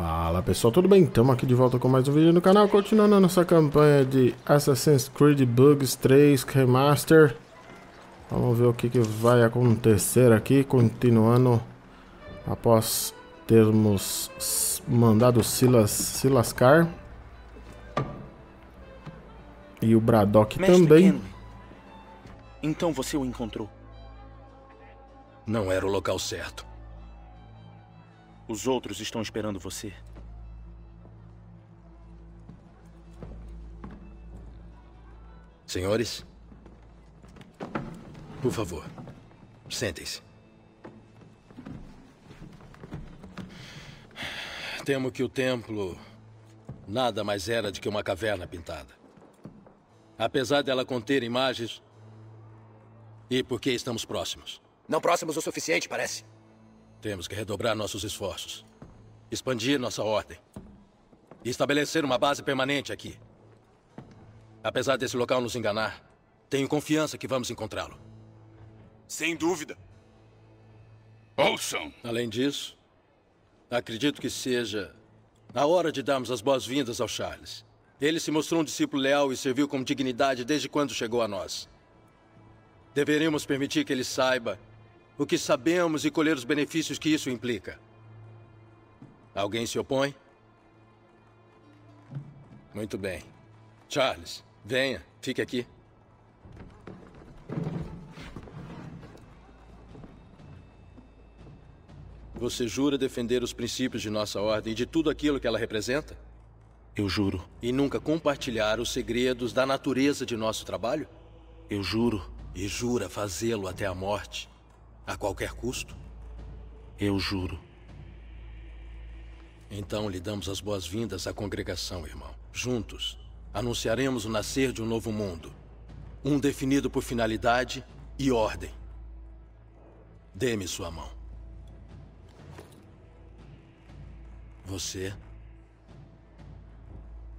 Fala pessoal, tudo bem? Estamos aqui de volta com mais um vídeo no canal, continuando a nossa campanha de Assassin's Creed Bugs 3 Remaster. Vamos ver o que, que vai acontecer aqui, continuando após termos mandado Silas se lascar. E o Braddock Mestre também. Então você o encontrou. Não era o local certo. Os outros estão esperando você. Senhores, por favor, sentem-se. Temo que o templo nada mais era do que uma caverna pintada. Apesar dela conter imagens. E porque estamos próximos. Não próximos o suficiente, parece. Temos que redobrar nossos esforços. Expandir nossa ordem. E estabelecer uma base permanente aqui. Apesar desse local nos enganar, tenho confiança que vamos encontrá-lo. Sem dúvida. Ouçam. Além disso, acredito que seja a hora de darmos as boas-vindas ao Charles. Ele se mostrou um discípulo leal e serviu com dignidade desde quando chegou a nós. Deveríamos permitir que ele saiba o que sabemos e colher os benefícios que isso implica. Alguém se opõe? Muito bem. Charles, venha, fique aqui. Você jura defender os princípios de nossa ordem e de tudo aquilo que ela representa? Eu juro. E nunca compartilhar os segredos da natureza de nosso trabalho? Eu juro. E jura fazê-lo até a morte, a qualquer custo? Eu juro. Então lhe damos as boas-vindas à congregação, irmão. Juntos, anunciaremos o nascer de um novo mundo. Um definido por finalidade e ordem. Dê-me sua mão. Você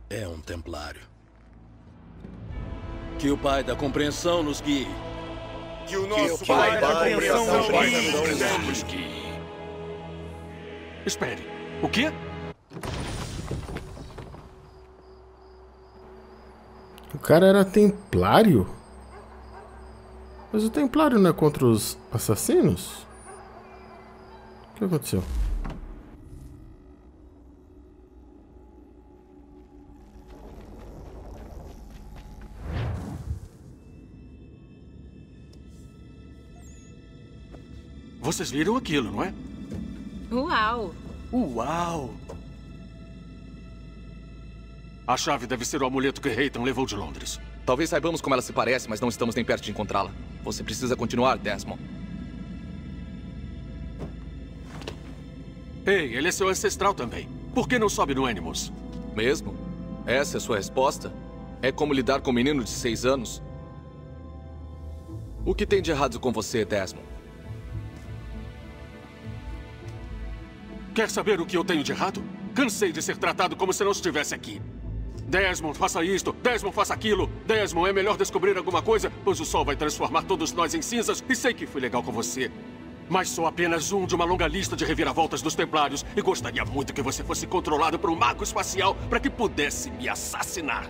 é um templário. Que o Pai da compreensão nos guie. Que o nosso o Pai da compreensão nos guie. guie. Espere. O quê? O cara era templário? Mas o templário não é contra os assassinos? O que aconteceu? Vocês viram aquilo, não é? Uau! Uau! A chave deve ser o amuleto que Reitan levou de Londres. Talvez saibamos como ela se parece, mas não estamos nem perto de encontrá-la. Você precisa continuar, Desmond. Ei, ele é seu ancestral também. Por que não sobe no Animus? Mesmo? Essa é sua resposta? É como lidar com um menino de seis anos? O que tem de errado com você, Desmond? Quer saber o que eu tenho de errado? Cansei de ser tratado como se não estivesse aqui. Desmond, faça isto. Desmond, faça aquilo. Desmond, é melhor descobrir alguma coisa, pois o sol vai transformar todos nós em cinzas e sei que fui legal com você. Mas sou apenas um de uma longa lista de reviravoltas dos Templários e gostaria muito que você fosse controlado por um mago espacial para que pudesse me assassinar.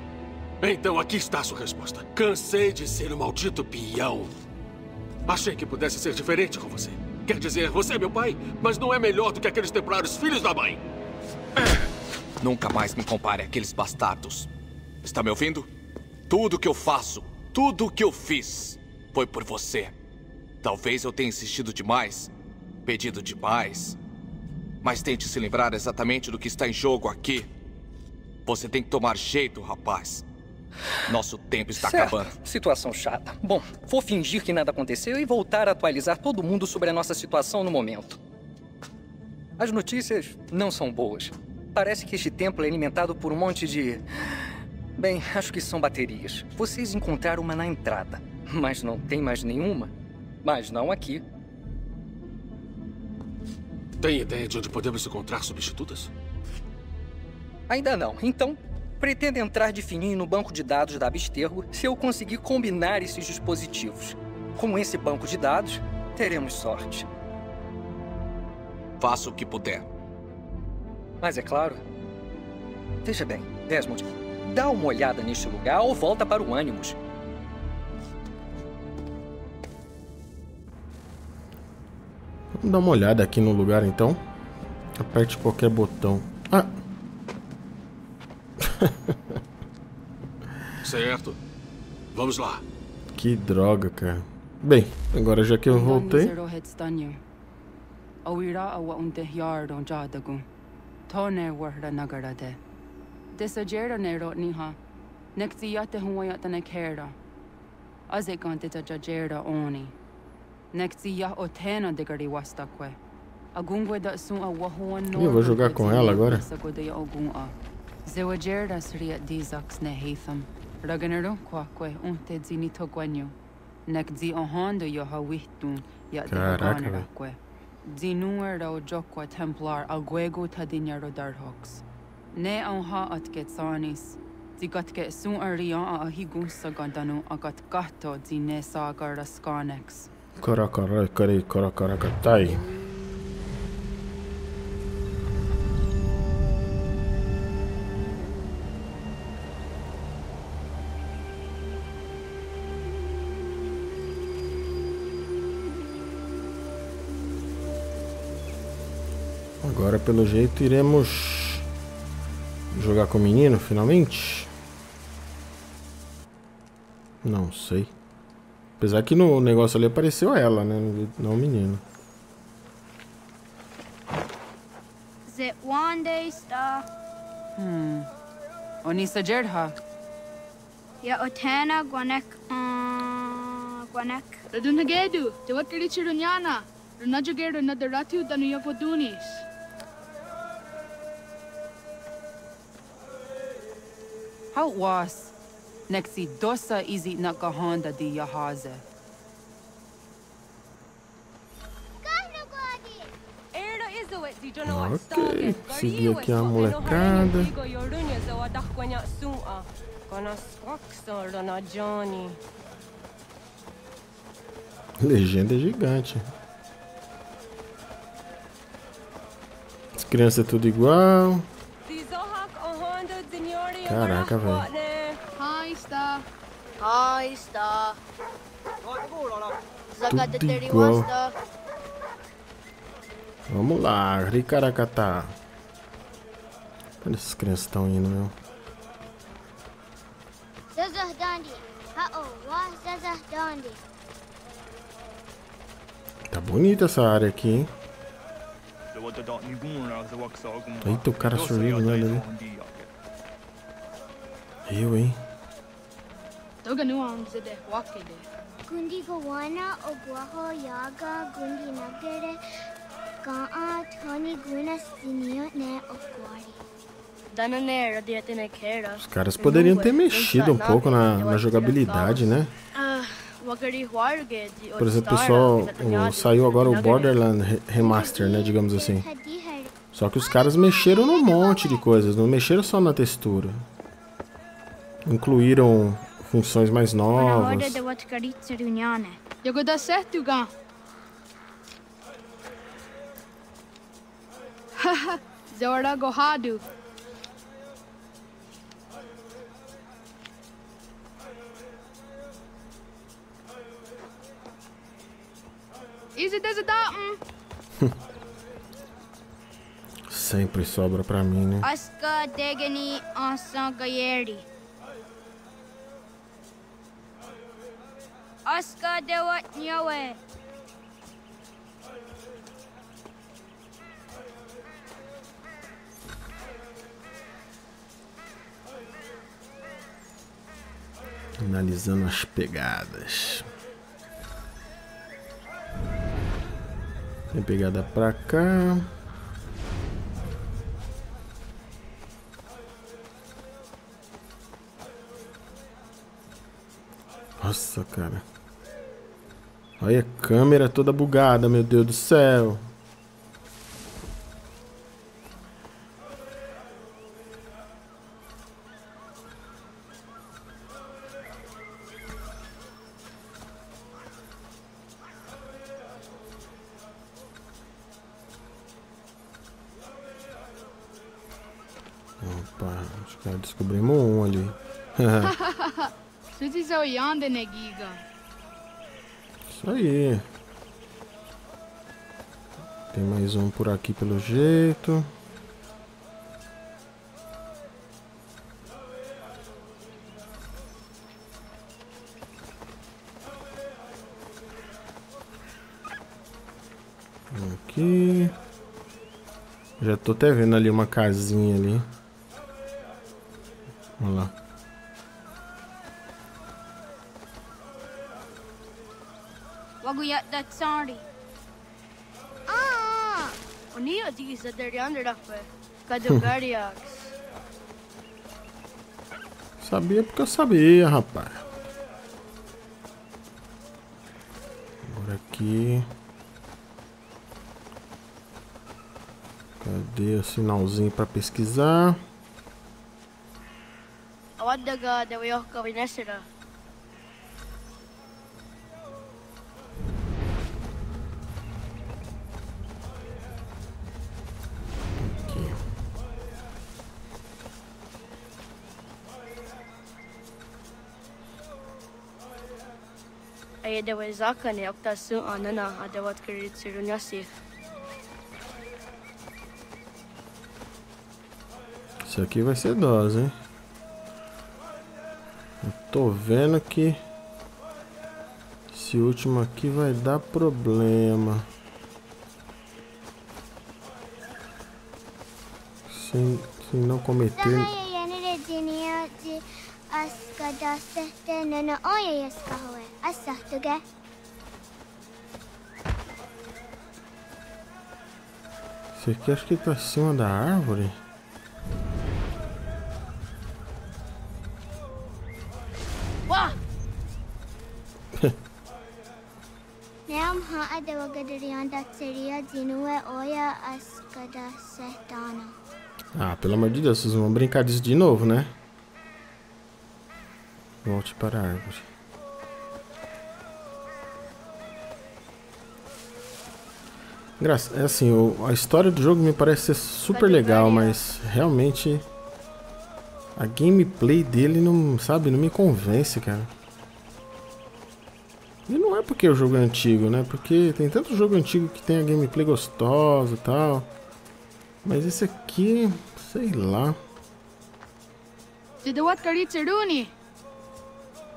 Então aqui está a sua resposta. Cansei de ser um maldito peão. Achei que pudesse ser diferente com você. Quer dizer, você é meu pai, mas não é melhor do que aqueles Templários filhos da mãe. Nunca mais me compare àqueles bastardos. Está me ouvindo? Tudo que eu faço, tudo que eu fiz, foi por você. Talvez eu tenha insistido demais, pedido demais. Mas tente se lembrar exatamente do que está em jogo aqui. Você tem que tomar jeito, rapaz. Nosso tempo está Certo. acabando. Situação chata. Bom, vou fingir que nada aconteceu e voltar a atualizar todo mundo sobre a nossa situação no momento. As notícias não são boas. Parece que este templo é alimentado por um monte de. Bem, acho que são baterias. Vocês encontraram uma na entrada, mas não tem mais nenhuma. Mas não aqui. Tem ideia de onde podemos encontrar substitutas? Ainda não. Então, pretendo entrar de fininho no banco de dados da Abstergo se eu conseguir combinar esses dispositivos. Com esse banco de dados, teremos sorte. Faça o que puder. Mas é claro. Veja bem, Desmond, dá uma olhada neste lugar ou volta para o Animus. Vamos dar uma olhada aqui no lugar então. Aperte qualquer botão. Ah! Certo. Vamos lá. Que droga, cara. Bem, agora já que eu voltei. Desajera nero niha. Nekti yate huwa tane kera. Aze kantita jajera oni. Nekti ya otena degari wastakwe. Agungwe da sun a wahuan no. Eu vou jogar com ela agora. Zewajerda sriat dizax ne Caraca, Dinúero Jocua Templar. Alguego Tadinero Darhox. Ne anha atket sanis, digatket sun arian a higun sagandanu agat gato dine sagar raskanex. Karakarakai karakarakai. Pelo jeito, iremos jogar com o menino, finalmente? Não sei. Apesar que no negócio ali apareceu ela, né? Não o menino. Zit one day star. Hmm. Onisa Jerdha. Ya otena guanek. Uh, guanek. Radunagedu, te wakiri chirunyana. Runajugeru na daratu How was? Nexi dosa izi nakahanda di yahaze. Ok, seguir aqui a molecada. Legenda gigante. As crianças é tudo igual. Caraca, velho. Tudo igual. Vamos lá, Ricaracatá. Onde essas crianças estão indo, meu? Tá bonita essa área aqui, hein? Eita, o cara sorrindo ali. Eu, hein? Yaga de atene kera. Os caras poderiam ter mexido um pouco na, na jogabilidade, né? Ah, Por exemplo, pessoal, o- saiu agora o Borderland Re- Remaster, né? Digamos assim. Só que os caras mexeram num monte de coisas, não mexeram só na textura. Incluíram funções mais novas. Roda de watkari tserunyane. Yogo da certo gan. Haha, Zora gohadu. Easy does it up. Sempre sobra pra mim, né? Aska degani ansan gayeri. Aska dewat nyawe. Analisando as pegadas. Tem pegada pra cá. Nossa, cara. Olha a câmera toda bugada, meu Deus do céu. Opa, acho que descobrimos um ali. Isso aí. Tem mais um por aqui pelo jeito. Aqui. Já tô até vendo ali uma casinha ali. Olha lá. Waguyat that sorry. Ah! Unia di sa der yonder dafe. Kadugariax. Sabia porque eu sabia, rapaz. Agora aqui. Cadê o sinalzinho para pesquisar? Awad daga dawayo ka winesira. Ay dawa zaka ni okta su anana adawat kirit sirunyasi. Isso aqui vai ser dose, hein? Eu tô vendo que esse último aqui vai dar problema. Se, se não cometer. Esse aqui acho que tá acima da árvore. Neam ha adawa gadarianda seria dinue oia askada sertana. Ah, pelo amor de Deus, vocês vão brincar disso de novo, né? Volte para a árvore. Graça, é assim, o, a história do jogo me parece ser super legal, mas realmente a gameplay dele não, sabe, não me convence, cara. E não é porque o jogo é antigo, né? Porque tem tanto jogo antigo que tem a gameplay gostosa e tal. Mas esse aqui, sei lá.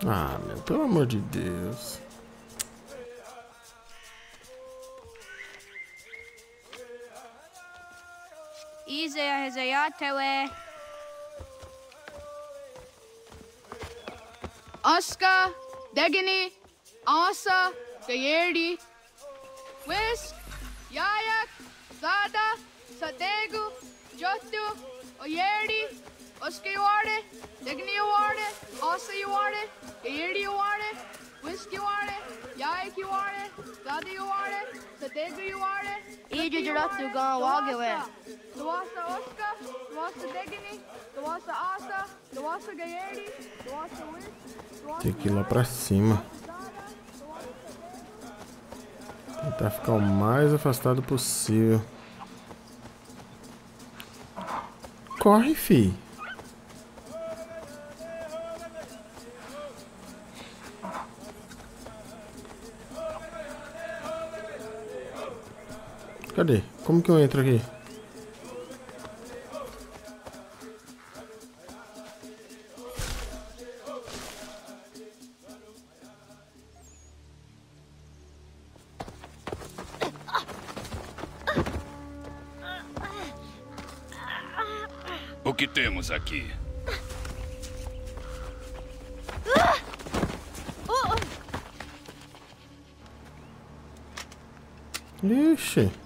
Ah, meu, pelo amor de Deus. easy as I ought to wear. Oscar, Degini, Asa, Gayerdi, Whisk, Yayak, Zada, Sadegu, Jotu, Oyerdi, Oscar Award, Degini Award, Ansa Award, Gayerdi Award, Whisk Ware, Yayak Ware, Zada Ware, Sadegu Ware, Ijo Jaratu gan Wagawe. Duasa Oska, Duasa Degini, Duasa Asa, Duasa Gayerdi, Duasa Whisk, Tem que ir lá pra cima. Tentar ficar o mais afastado possível. Corre, fi. Cadê? Como que eu entro aqui? O que temos aqui? Ixi.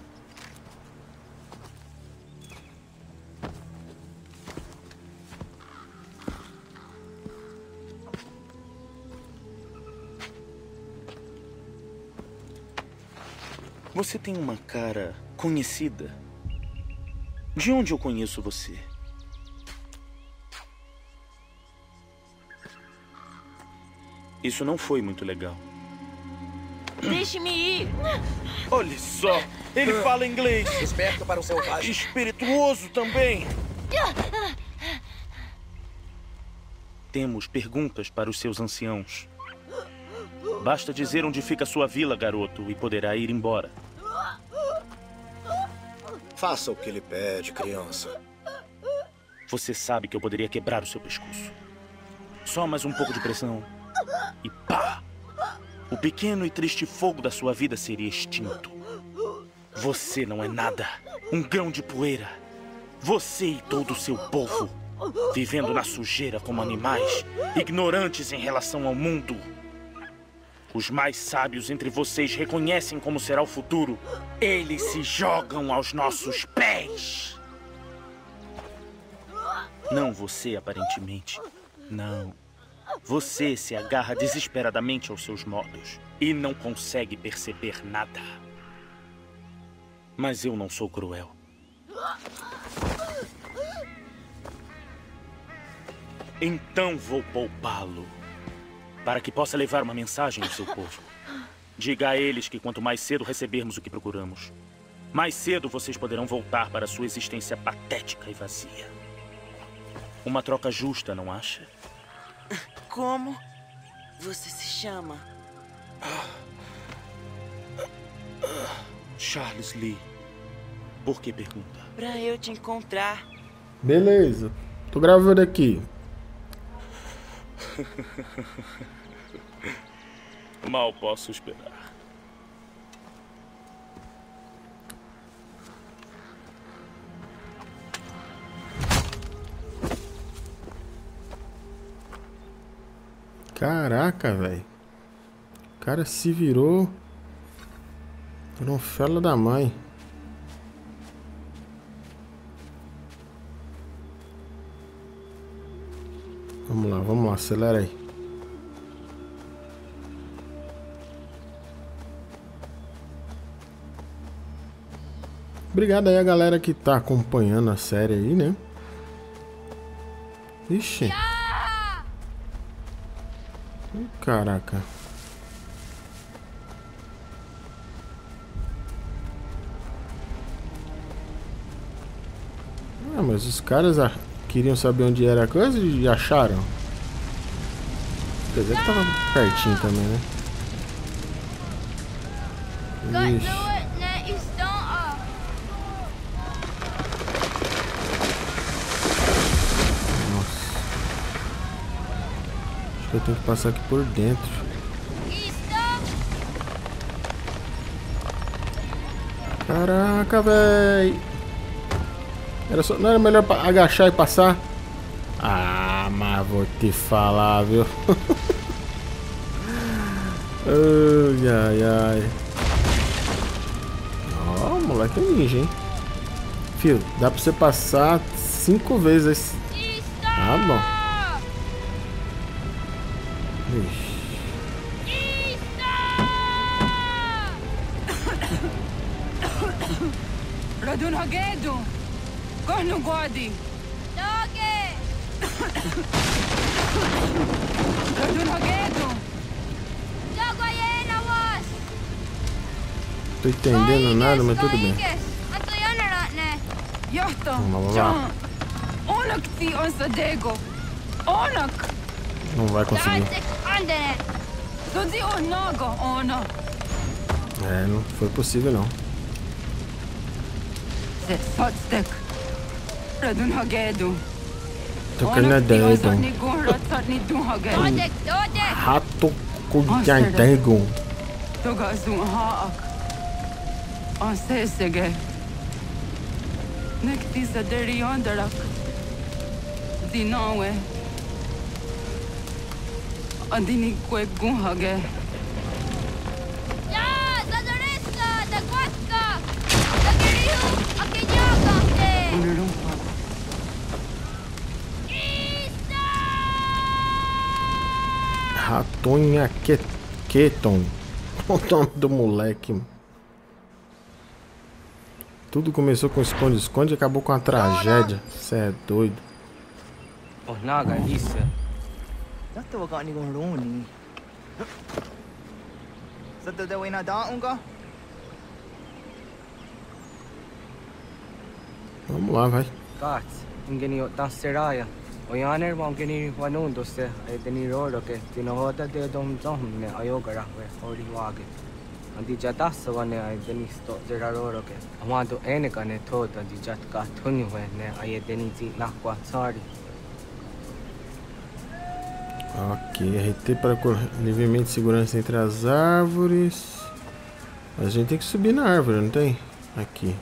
Você tem uma cara conhecida. De onde eu conheço você? Isso não foi muito legal. Deixe-me ir. Olha só, ele fala inglês. Esperto para o selvagem. Espirituoso também. Temos perguntas para os seus anciãos. Basta dizer onde fica sua vila, garoto, e poderá ir embora. Faça o que ele pede, criança. Você sabe que eu poderia quebrar o seu pescoço. Só mais um pouco de pressão. E pá! O pequeno e triste fogo da sua vida seria extinto. Você não é nada. Um grão de poeira. Você e todo o seu povo. Vivendo na sujeira como animais, ignorantes em relação ao mundo. Os mais sábios entre vocês reconhecem como será o futuro. Eles se jogam aos nossos pés. Não você, aparentemente. Não. Você se agarra desesperadamente aos seus modos e não consegue perceber nada. Mas eu não sou cruel. Então vou poupá-lo para que possa levar uma mensagem ao seu povo. Diga a eles que quanto mais cedo recebermos o que procuramos, mais cedo vocês poderão voltar para sua existência patética e vazia. Uma troca justa, não acha? Como você se chama? Charles Lee. Por que pergunta? Pra eu te encontrar. Beleza. Tô gravando aqui. Mal posso esperar. Caraca, velho. O cara se virou. Virou fela da mãe. Vamos lá, vamos lá, acelera aí. Obrigado aí a galera que tá acompanhando a série aí, né? Ixi. Caraca. Ah, mas os caras queriam saber onde era a coisa e acharam. Quer dizer que tava pertinho também, né? Ixi. Eu tenho que passar aqui por dentro. Caraca, véi. Era só, não era melhor agachar e passar? Ah, mas vou te falar, viu? ai, ai, ai. Ó, oh, moleque é ninja, hein? Fio, dá pra você passar cinco vezes. Ah, bom. Radun Hagedu! Corno Guadi! Doge! Radun Hagedu! Dogo Yena was! Tô entendendo nada, mas tudo bem. Johto! Vamos lá. Onak ti on Sadego! Onak! Não vai conseguir. Andene! Dodi onago ono! É, não foi possível não. Tô na! Dodek! Dodek! Rato Kudjantego. Toga zun haak! On sesege! Nek deri! Dinawe! Andini kwe gun hage! Ja! Ratonha Que- Keton. O nome do moleque. mano. Tudo começou com esconde-esconde e acabou com a tragédia. Você é doido. Oh, naga, da unga? Vamos lá, vai. Gats, ingeni o dan Oyaner mong kini wanun doste ay tini roro ke tinohoda de dom dom ayogara we ori wage. Andi jata sawane ay tini sto zera roro ke. Amado ene kane thod andi jat ka thuni we ne ay tini ti nakwa sari. Ok, RT para livramento de segurança entre as árvores. A gente tem que subir na árvore, não tem? Aqui.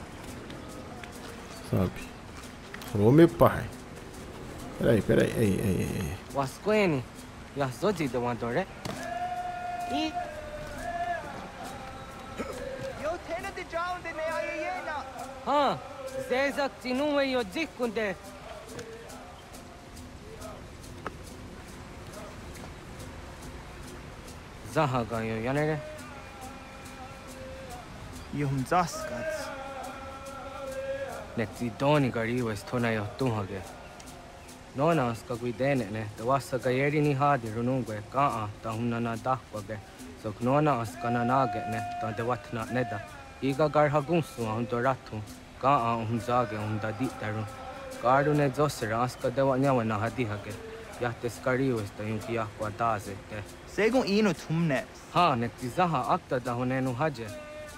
Sobe. Ô meu pai. Peraí, peraí, ei, ei, ei. Wasquene, Yasoji de Wandore. E. Eu tenho de John de Neaiena. Ah, Zezak Tinue Yojikunde. Zaha ganhou, Yanere. Yum Zaskats. Let's see, Donnie Gariwas Tonayo Tumhage. Nona ska gui denene, the wasa gayeri ni hadi runungwe, kaa, ta hunana dahpage, so knona ska nanagene, ta de watna neda, iga garhagunsu, hunto ratu, kaa, umzage, umda ditaru, garune zosera, ska de wanyawa nahadihage, yahtes kariwes, ta yunki yahwa dazete. Segun inu tumne. Ha, nektizaha akta da hunenu haje,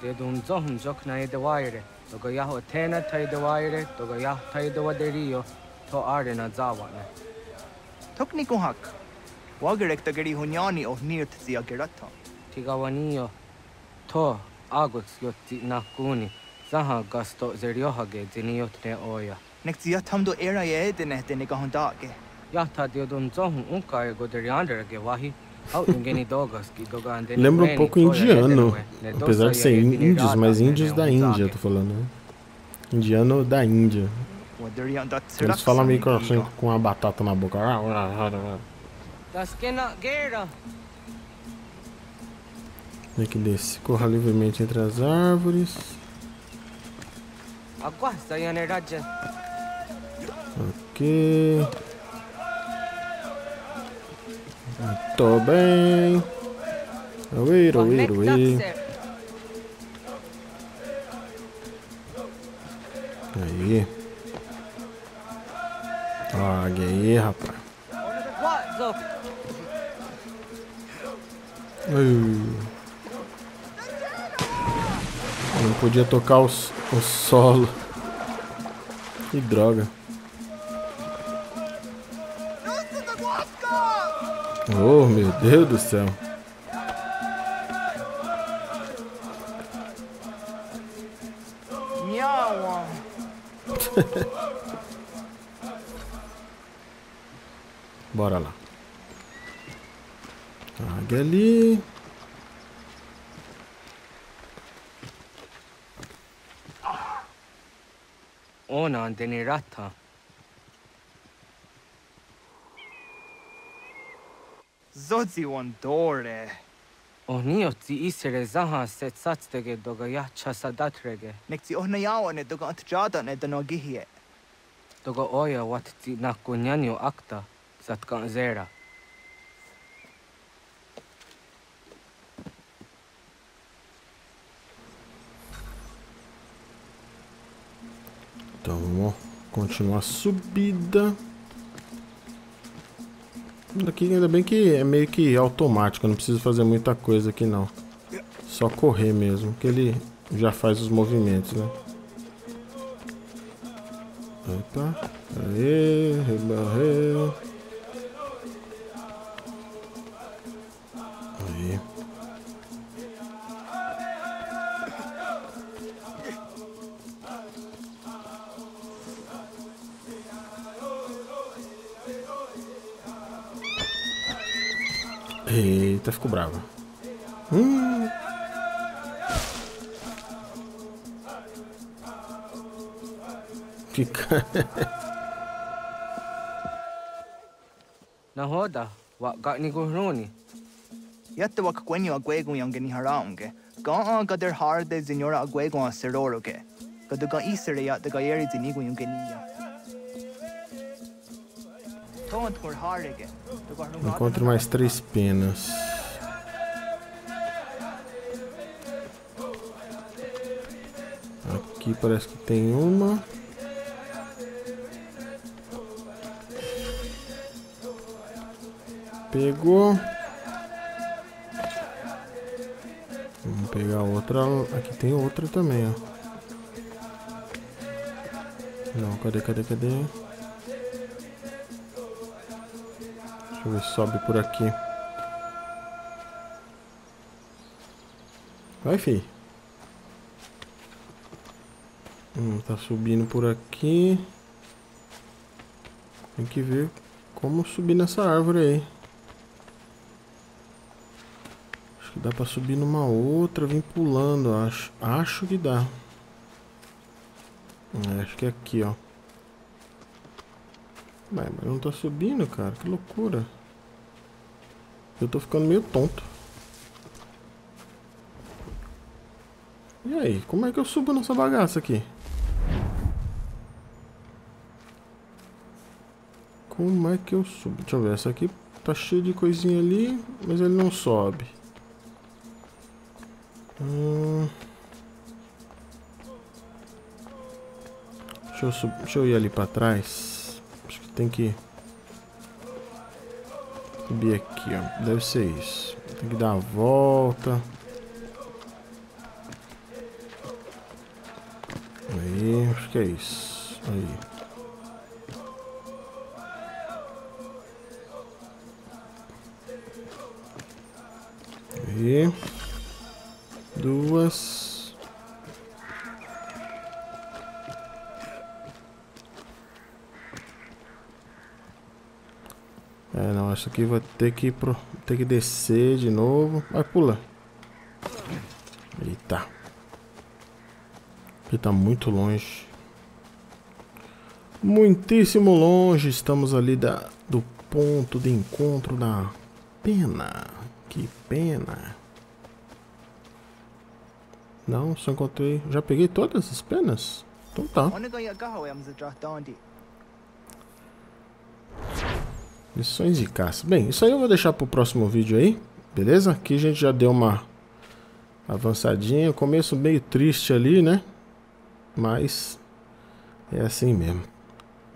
te dun zohun jokna e de waire, toga yahwa tena tai de waire, toga yah tai de waderio, to are na zawa ne. Tokni ko hak. Wagerek ta gari hunyani o nirt zia gerata. Tigawanio, to agots yotti na kuni. Zaha gasto zeriohage ziniot ne oya. Nek zia tamdo era ye de ne de ne gahondage. Yahta de dun zohun unka e goderiander ge wahi. Lembra um pouco indiano, apesar de ser índios, mas índios da Índia, tô falando, né? Indiano da Índia. Eles falam meio que assim, com a batata na boca. Das kena gera. Tem que desce, corra livremente entre as árvores. Ok. Muito bem. Oi, oi, oi. Aí. Olha aí, rapaz. Uh. Não podia tocar o, o solo. Que droga. Oh, meu Deus do céu. Bora lá. Águia ali. Onan denirata. Zodzi on dore. Onioci isere zaha se cactege doga jača sadatrege. Nek ti ohne jaone doga atđadane da nogihije. Doga oja wat ti nakonjanju akta. Satkan zera. Então vamos continuar a subida. Daqui ainda bem que é meio que automático, não preciso fazer muita coisa aqui não. Só correr mesmo, que ele já faz os movimentos, né? Opa, aê, rebarrei. Na roda, wa ga ni guruni. Yatte wak kwenyo agwego yang geni haraunge. Ga a gader har de zinora agwego a seroroge. Gadu ga isere ya de ga yeri zinigo yung genia. Tont kur harege. Encontre mais três penas. Aqui parece que tem uma. Pegou. Vamos pegar outra. Aqui tem outra também, ó. Não, cadê, cadê, cadê? Deixa eu ver se sobe por aqui. Vai, fi. Hum, tá subindo por aqui. Tem que ver como subir nessa árvore aí. Acho que dá pra subir numa outra, vir pulando, acho. Acho que dá. É, acho que é aqui, ó. Mas não tá subindo, cara. Que loucura. Eu tô ficando meio tonto. E aí, como é que eu subo nessa bagaça aqui? Como é que eu subo? Deixa eu ver, essa aqui tá cheia de coisinha ali, mas ele não sobe. Hum... Deixa eu, sub... Deixa eu ir ali pra trás. Acho que tem que... Subir aqui, ó. Deve ser isso. Tem que dar a volta. Aí, acho que é isso. Aí. Aí. Duas. É, não, acho que vai ter que pro, ter que descer de novo. Vai, pula. Eita. Aqui tá muito longe. Muitíssimo longe. Estamos ali da, do ponto de encontro da pena. Que pena. Não, só encontrei. Já peguei todas as penas? Então tá. Missões de caça. Bem, isso aí eu vou deixar pro próximo vídeo aí. Beleza? Aqui a gente já deu uma avançadinha. Começo meio triste ali, né? Mas é assim mesmo.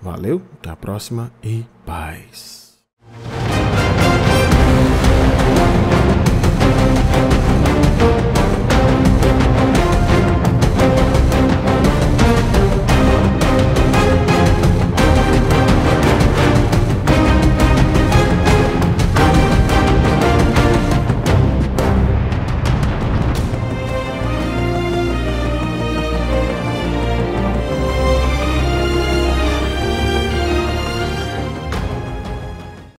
Valeu, até a próxima e paz.